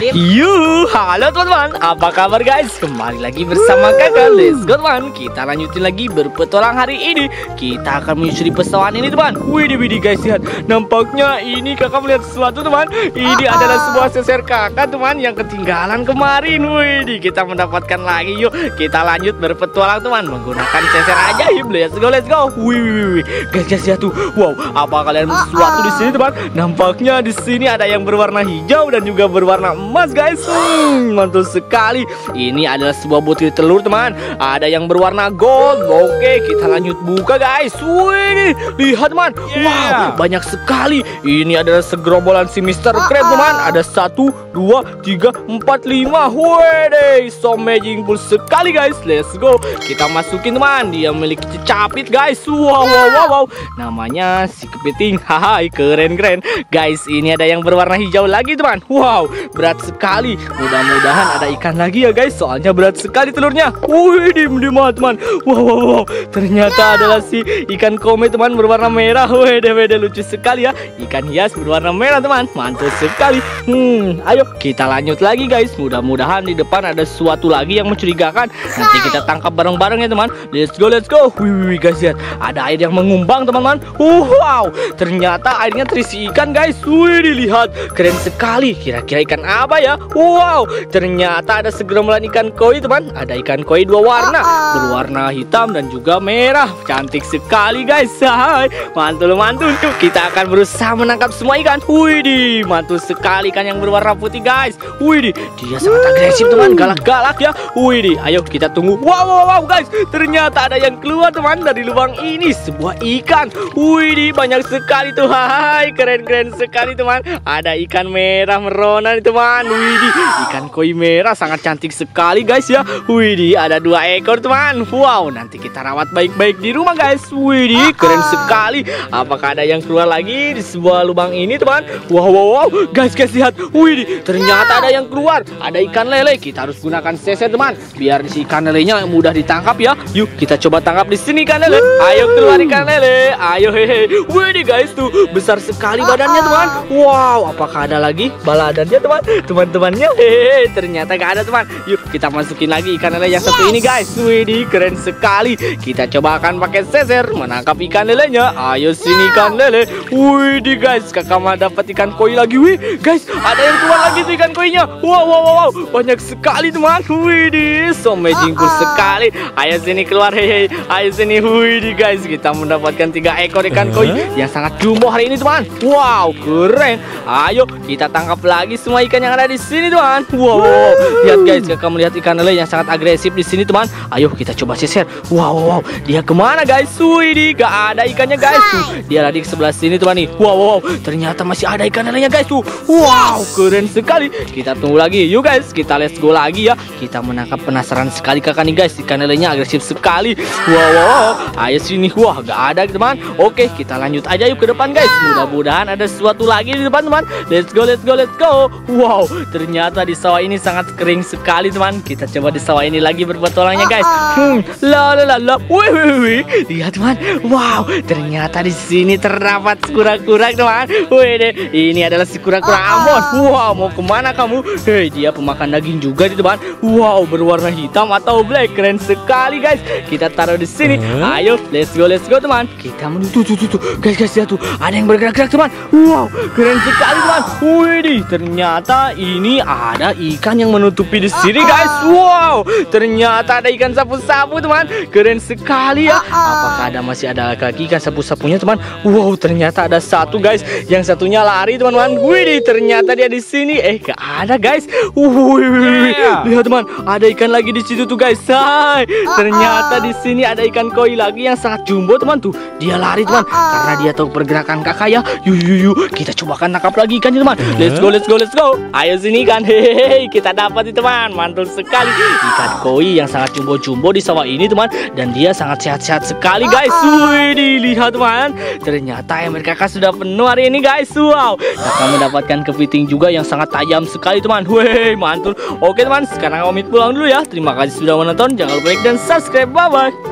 Yuh, halo teman-teman, apa kabar guys? Kembali lagi bersama kakak Let's go teman. Kita lanjutin lagi berpetualang hari ini. Kita akan menyusuri pesawat ini teman. Widih widih guys lihat. Nampaknya ini kakak melihat sesuatu teman. Ini adalah sebuah seser kakak teman Yang ketinggalan kemarin. Widih kita mendapatkan lagi. Yuk Kita lanjut berpetualang teman. Menggunakan seser aja. Yuk Let's go let's go. Wih wih wih Guys guys lihat tuh. Wow apa kalian sesuatu di sini teman? Nampaknya di sini ada yang berwarna hijau dan juga berwarna emas guys. Hmm, Mantul sekali. Ini adalah sebuah butir telur teman. Ada yang berwarna gold. Oke kita lanjut buka guys. Wih lihat teman Wow banyak sekali. Ini adalah segerombolan si Mr. Crab teman. Ada satu, dua, tiga, empat, lima. Wede So amazing full sekali guys. Let's go. Kita masukin teman. Dia memiliki capit guys. Wow wow wow wow. Namanya si kepiting. Hai keren keren. Guys ini ada yang berwarna hijau lagi teman. Wow berat sekali. Mudah-mudahan ada ikan lagi ya guys. Soalnya berat sekali telurnya. Wih dim dim teman. Wow wow wow. Ternyata adalah si ikan kome teman berwarna merah. Wede wede lucu sekali ya. Ikan hias berwarna merah teman. Mantul sekali. Hmm ayo kita lanjut lagi guys. Mudah-mudahan di depan ada sesuatu lagi yang mencurigakan. Nanti kita tangkap bareng-bareng ya teman. Let's go let's go. Wih wih, wih guys lihat. Ada air yang mengumbang teman-teman. Wow. Ternyata airnya terisi ikan guys. Wih dilihat. Keren sekali. Kira-kira ikan apa ya Wow Ternyata ada segerombolan ikan koi teman. Ada ikan koi dua warna. Berwarna hitam dan juga merah. Cantik sekali guys. Hai Mantul mantul. Kita akan berusaha menangkap semua ikan. Wih Mantul sekali ikan yang berwarna putih guys. Wih di Dia sangat agresif teman. Galak-galak ya. Wih Ayo kita tunggu. Wow wow wow guys. Ternyata ada yang keluar teman Dari lubang ini. Sebuah ikan. Wih Banyak sekali tuh. Hai Keren-keren sekali teman. Ada ikan merah merona nih teman Widih Ikan koi merah sangat cantik sekali guys ya. Widih Ada dua ekor teman Wow Nanti kita rawat baik-baik di rumah guys. Widih Keren sekali. Apakah ada yang keluar lagi di sebuah lubang ini teman Wow wow wow. Guys guys lihat. Widih Ternyata ada yang keluar. Ada ikan lele. Kita harus gunakan seser teman Biar si ikan lelenya mudah ditangkap ya. Yuk kita coba tangkap di sini ikan lele. Ayo keluar ikan lele. Ayo hehe. Widih guys tuh Besar sekali badannya teman Wow apakah ada lagi baladannya teman Teman-temannya. Hehe Ternyata gak ada teman. Yuk kita masukin lagi ikan lele yang satu ini guys. Widih keren sekali. Kita coba akan pakai seser Menangkap ikan lelenya. Ayo sini ikan lele. Widih guys kakak mah dapat ikan koi lagi? Wih guys ada yang keluar lagi tuh ikan koinya. Wow wow wow, wow. Banyak sekali teman. Widih so magic sekali. Ayo sini keluar hehe Ayo sini Widih guys. Kita mendapatkan tiga ekor ikan koi Yang sangat jumbo hari ini teman. Wow keren. Ayo kita tangkap lagi semua ikan yang ada di sini teman Wow, wow. Lihat guys kakak melihat ikan lele yang sangat agresif di sini teman Ayo kita coba sisir. Wow wow, wow. Dia ke mana guys? Widih gak ada ikannya guys. Tuh Dia lari ke sebelah sini teman nih. Wow wow, wow. Ternyata masih ada ikan lelenya guys. Tuh Wow keren sekali. Kita tunggu lagi. Yuk guys kita let's go lagi ya. Kita menangkap penasaran sekali kakak nih guys. Ikan lelenya agresif sekali. Wow wow, wow. Ayo sini. Wah gak ada teman. Oke kita lanjut aja yuk ke depan guys. Mudah-mudahan ada sesuatu lagi di depan teman. Let's go let's go let's go. Wow ternyata di sawah ini sangat kering sekali teman. Kita coba di sawah ini lagi berpetualangnya guys. Hmm la la la la. Wih wih wih Lihat teman. Wow ternyata di sini terdapat kura-kura teman. Wih deh. Ini adalah si kura-kura Ambon Wow mau ke mana kamu? Hei dia pemakan daging juga nih teman. Wow berwarna hitam atau black. Keren sekali guys. Kita taruh di sini. Ayo let's go let's go teman. Kita menuju. Tuh tuh tuh Guys guys lihat tuh. Ada yang bergerak-gerak teman. Wow keren sekali teman. Widih ternyata ini ada ikan yang menutupi di sini guys. Wow ternyata ada ikan sapu-sapu teman. Keren sekali ya. Apakah ada masih ada lagi ikan sapu-sapunya teman? Wow ternyata ada satu guys. Yang satunya lari teman-teman. Widih ternyata dia di sini. Eh gak ada guys. Wih lihat teman. Ada ikan lagi di situ tuh guys. Hai. Ternyata di sini ada ikan koi lagi yang sangat jumbo teman tuh. Dia lari teman karena dia tahu pergerakan kakak ya. Yuk yuk yuk kita cobakan tangkap lagi ikannya teman. Let's go let's go let's go Ayo sini ikan hehehe kita dapat nih teman Mantul sekali. Ikan koi yang sangat jumbo-jumbo di sawah ini teman Dan dia sangat sehat-sehat sekali guys. Wih lihat teman Ternyata ember kakak sudah penuh hari ini guys. Wow. Kakak mendapatkan kepiting juga yang sangat tajam sekali teman Wih mantul. Oke teman sekarang komit pulang dulu ya. Terima kasih sudah menonton. Jangan lupa like dan subscribe. Bye bye